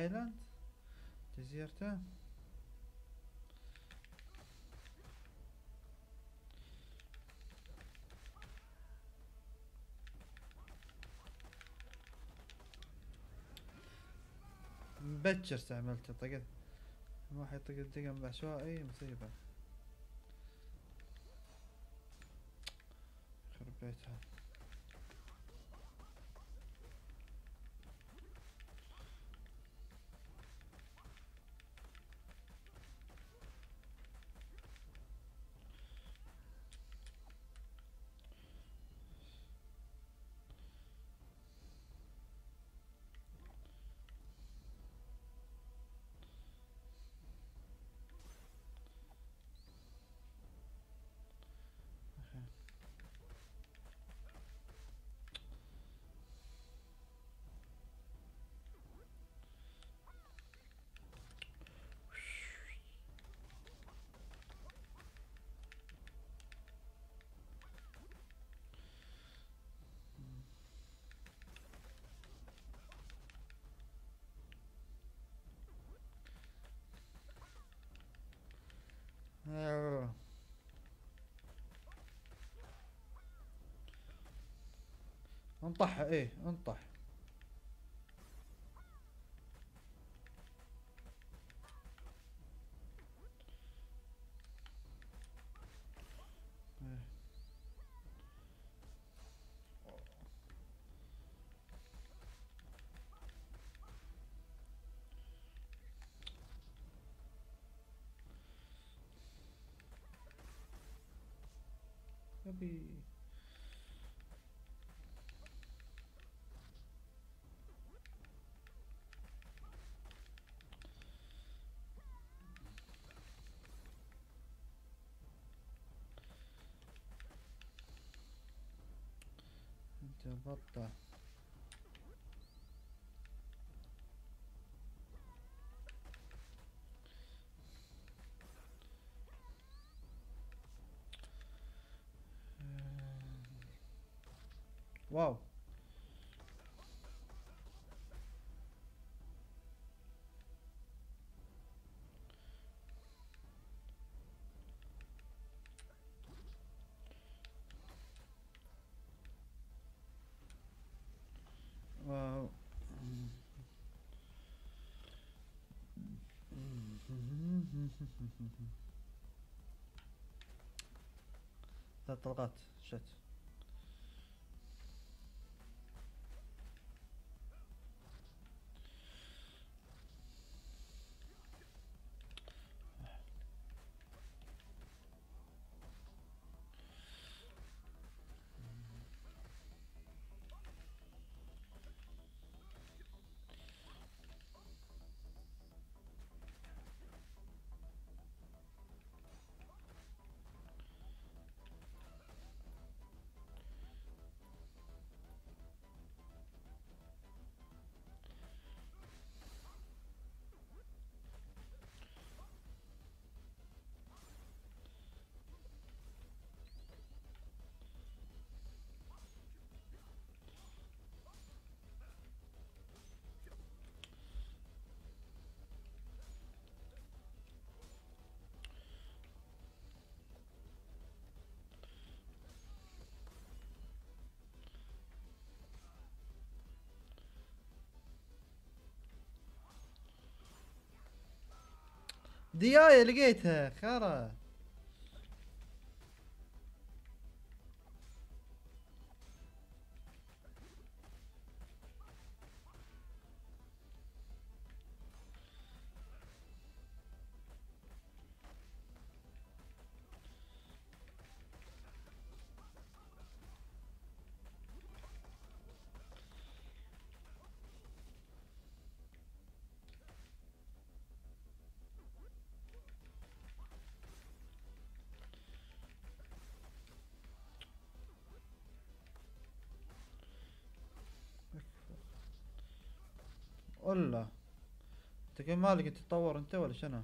ايلاند جزيرته مبكر استعملته طقت واحد يطق الدقم بعشوائي مصيبة. يخرب بيتها. انطح إيه انطح إيه. يبي what the? Wow. ثلاث طلقات شت. دياية لقيتها خرا. ولا أنت كيف مالك تتطور أنت ولا شنو؟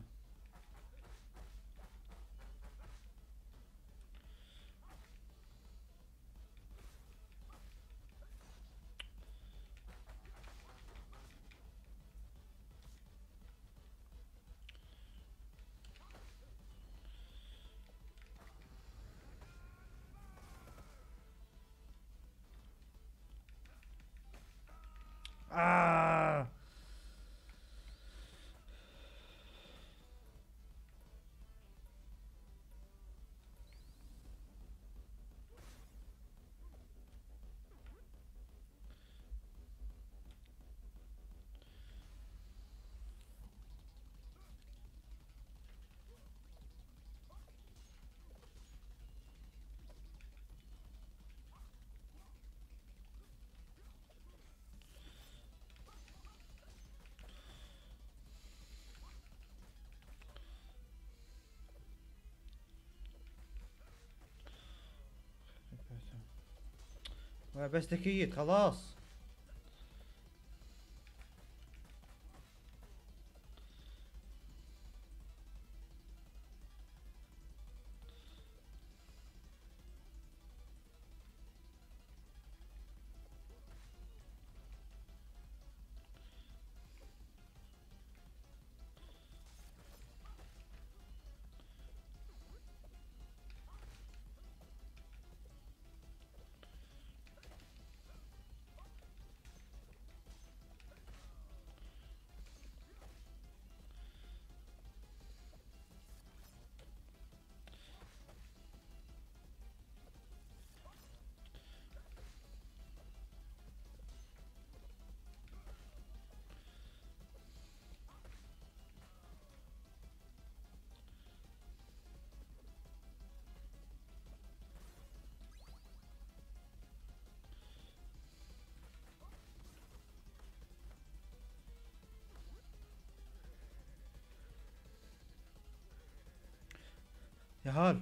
بس تكيت خلاص. Yahar.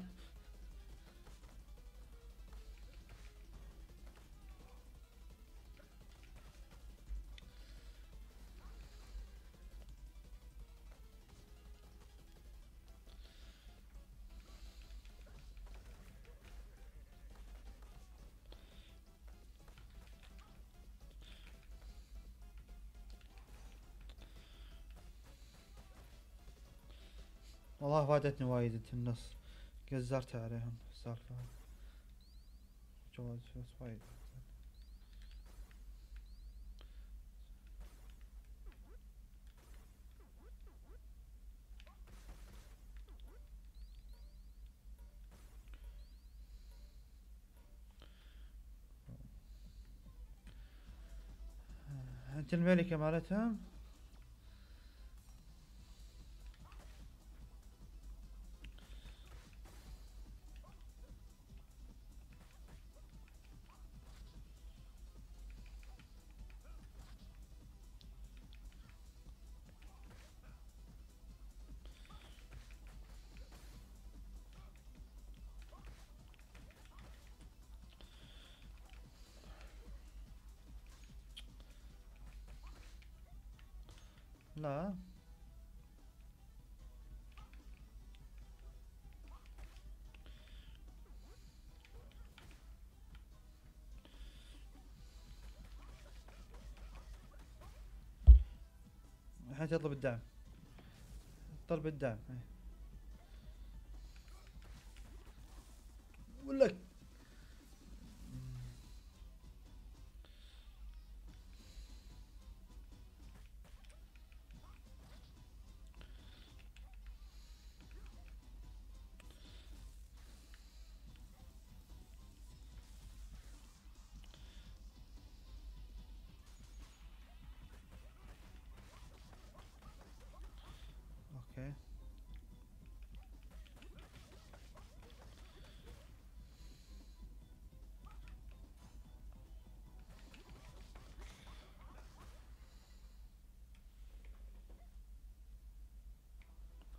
Allah vaat etni vaid ettin nasıl? قزرت عليهم السالفة جواز فلوس وايد أنت الملكة مالتهم لا. الحين تطلب الدعم. طلب الدعم. إيه. ولا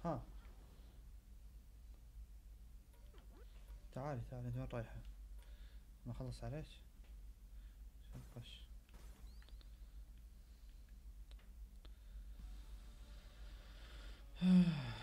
ها. تعالي تعالي انت وين رايحة؟ ما خلص عليك؟ خش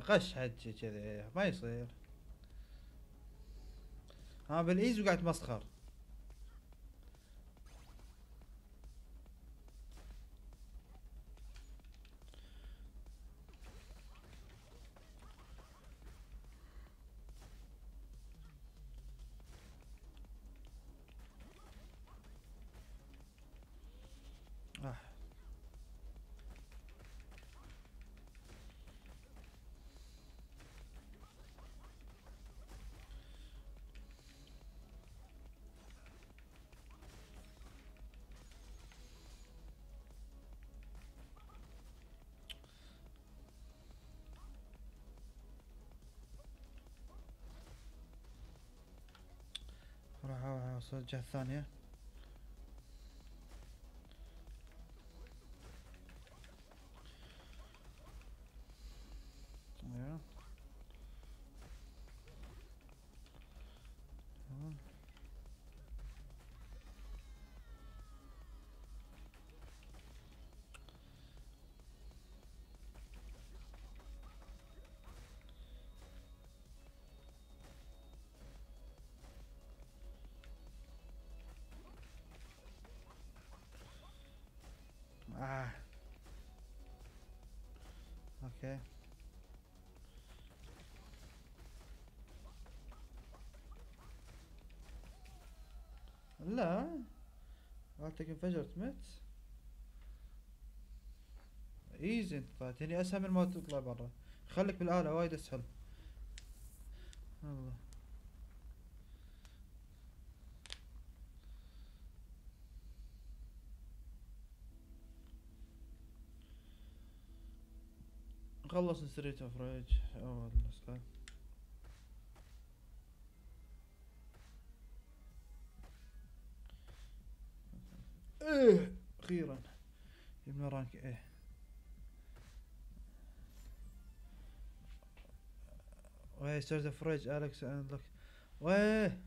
غش حجي كذي ما يصير. ها بالايز وقاعد تمسخر. Ondan sonra Cessaniye. okay. لا. قالتك انفجرت مت easy انت طلعت يعني أسهل من ما تطلع برا. خليك بالآلة وايد أسهل. الله. نخلص ستريت اوف ريج اول نسخة إيه أخيرا. جبنا رانك إيه ويه ستريت اوف ريج الكس عندك ويه